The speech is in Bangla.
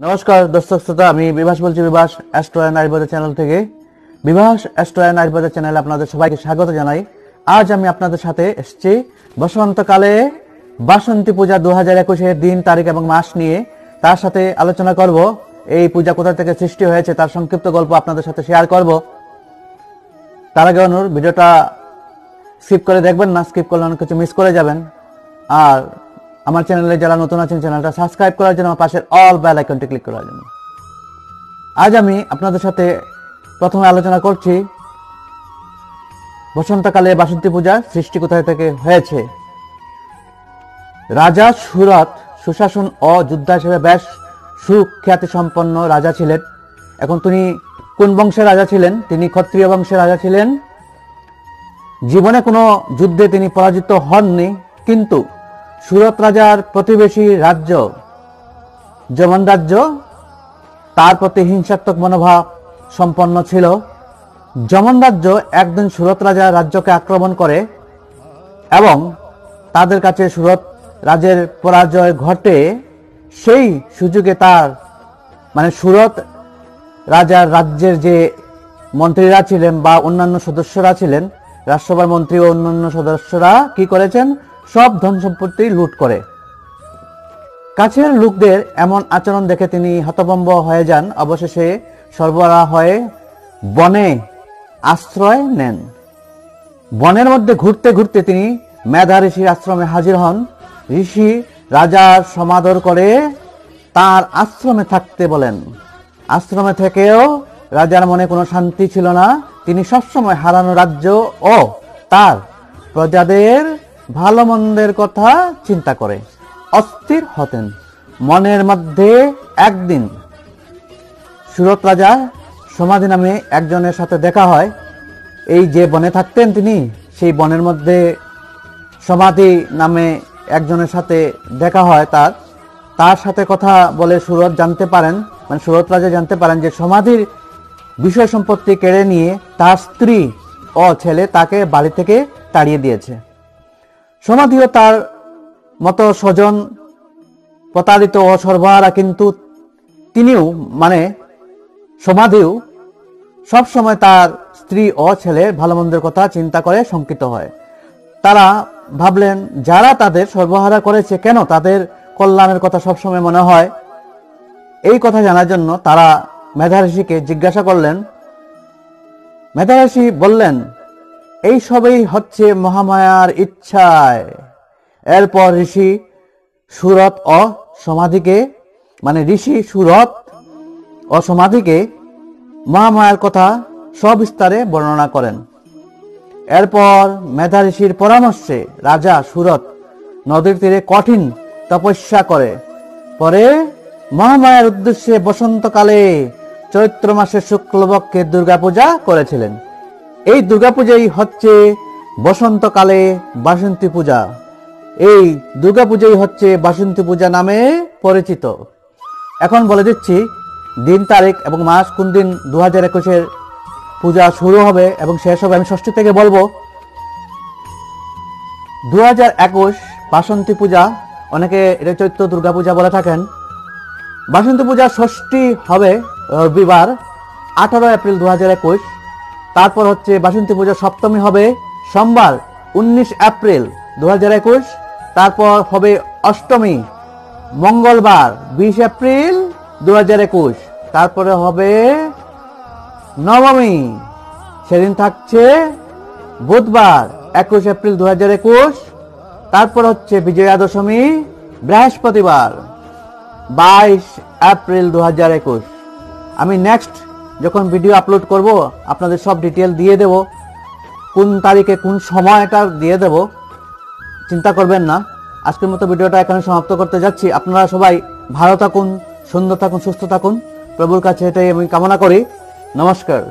নমস্কার, দর্শক শ্রোতা, আমি বিভাস বলছি, Bibhas astro and Ayurveda channel থেকে। বিভাস অ্যাস্ট্রো অ্যান্ড আয়ুর্বেদ চ্যানেলে আপনাদের সবাইকে স্বাগত জানাই। আজ আমি আপনাদের সাথে এসেছি বসন্তকালে বাসন্তী পূজা দু হাজার একুশের দিন, তারিখ এবং মাস নিয়ে। তার সাথে আলোচনা করব, এই পূজা কোথা থেকে সৃষ্টি হয়েছে তার সংক্ষিপ্ত গল্প আপনাদের সাথে শেয়ার করব। তার আগে অনুর ভিডিওটা স্কিপ করে দেখবেন না স্কিপ করলে অনেক কিছু মিস করে যাবেন। আর আমার চ্যানেলে যারা নতুন আছেন চ্যানেলটা সাবস্ক্রাইব করার জন্য আমার পাশের অল বেল আইকনটি ক্লিক করার জন্য। আজ আমি আপনাদের সাথে প্রথমে আলোচনা করছি, বসন্তকালে বাসন্তী পূজা সৃষ্টি কোথায় থেকে হয়েছে? রাজা সুরত সুশাসন ও যোদ্ধা হিসেবে বেশ সুখ্যাতি সম্পন্ন রাজা ছিলেন। এখন তিনি কোন বংশের রাজা ছিলেন? তিনি ক্ষত্রিয় বংশের রাজা ছিলেন। জীবনে কোনো যুদ্ধে তিনি পরাজিত হননি, কিন্তু সুরত রাজার প্রতিবেশী রাজ্য যমন রাজ্য, তার প্রতি হিংসাত্মক মনোভাব সম্পন্ন ছিল। যমন রাজ্য একদিন সুরত রাজার রাজ্যকে আক্রমণ করে এবং তাদের কাছে সুরত রাজের পরাজয় ঘটে, সেই সুযোগে তার মানে সুরত রাজার রাজ্যের যে মন্ত্রীরা ছিলেন বা অন্যান্য সদস্যরা ছিলেন রাষ্ট্রসভার মন্ত্রী ও অন্যান্য সদস্যরা কি করেছেন? সব ধন সম্পত্তি লুট করে। কাছের লোকদের এমন আচরণ দেখে তিনি হতভম্ব হয়ে যান। অবশেষে সর্বরা হয়ে বনে আশ্রয় নেন। বনের মধ্যে ঘুরতে ঘুরতে তিনি মেধা ঋষির আশ্রমে হাজির হন। ঋষি রাজার সমাদর করে তার আশ্রমে থাকতে বলেন। আশ্রমে থেকেও রাজার মনে কোনো শান্তি ছিল না। তিনি সবসময় হারানো রাজ্য ও তার প্রজাদের ভালো মন্দের কথা চিন্তা করে, অস্থির হতেন। মনের মধ্যে একদিন সুরত রাজা সমাধি নামে একজনের সাথে দেখা হয়। এই যে বনে থাকতেন তিনি, সেই বনের মধ্যে সমাধি নামে একজনের সাথে দেখা হয় তার। তার সাথে কথা বলে সুরত জানতে পারেন মানে সুরত রাজা জানতে পারেন যে সমাধির বিষয় সম্পত্তি কেড়ে নিয়ে তার স্ত্রী ও ছেলে তাকে বাড়ি থেকে তাড়িয়ে দিয়েছে। সমাধিও তার মতো স্বজন প্রতারিত ও সর্বহারা, কিন্তু তিনিও মানে সমাধিও সব সময় তার স্ত্রী ও ছেলের ভালো মন্দের কথা চিন্তা করে শঙ্কিত হয়। তারা ভাবলেন, যারা তাদের সর্বহারা করেছে কেন? তাদের কল্যাণের কথা সবসময় মনে হয়। এই কথা জানার জন্য তারা মেধাঋষিকে জিজ্ঞাসা করলেন। মেধাঋষি বললেন এই সবই হচ্ছে মহামায়ার ইচ্ছায়। এরপর ঋষি সুরত ও সমাধিকে মানে ঋষি সুরত ও সমাধিকে মহামায়ার কথা সবিস্তারে বর্ণনা করেন। এরপর মেধা ঋষির পরামর্শে রাজা সুরত নদীর তীরে কঠিন তপস্যা করে। পরে মহামায়ার উদ্দেশ্যে বসন্তকালে চৈত্র মাসের শুক্লপক্ষে দুর্গাপূজা করেছিলেন। এই দুর্গাপূজাই হচ্ছে বসন্তকালে বাসন্তী পূজা। এই দুর্গাপূজাই হচ্ছে বাসন্তী পূজা নামে পরিচিত। এখন বলে দিচ্ছি, দিন তারিখ এবং মাস কোন দিন দু হাজার একুশের পূজা শুরু হবে এবং শেষ হবে, আমি ষষ্ঠী থেকে বলব। দু হাজার একুশ বাসন্তী পূজা, অনেকে এটা চৈত্র দুর্গা পূজা বলে থাকেন। বাসন্তী পূজা ষষ্ঠী হবে রবিবার, আঠারো এপ্রিল দু হাজার একুশ। তারপর হচ্ছে বাসন্তী পূজা সপ্তমী হবে সোমবার উনিশ এপ্রিল দু হাজার একুশ। তারপর হবে অষ্টমী মঙ্গলবার বিশ এপ্রিল দু হাজার একুশ। তারপরে হবে নবমী। সেদিন থাকছে বুধবার একুশ এপ্রিল দু হাজার একুশ। তারপর হচ্ছে বিজয়া দশমী বৃহস্পতিবার বাইশ এপ্রিল দু হাজার একুশ। আমি নেক্সট যখন ভিডিও আপলোড করব, আপনাদের সব ডিটেল দিয়ে দেব। কোন তারিখে কোন সময়টা দিয়ে দেব। চিন্তা করবেন না। আজকের মতো ভিডিওটা এখানে সমাপ্ত করতে যাচ্ছি। আপনারা সবাই ভালো থাকুন, সুন্দর থাকুন, সুস্থ থাকুন। প্রভুর কাছে এটাই আমি কামনা করি। নমস্কার।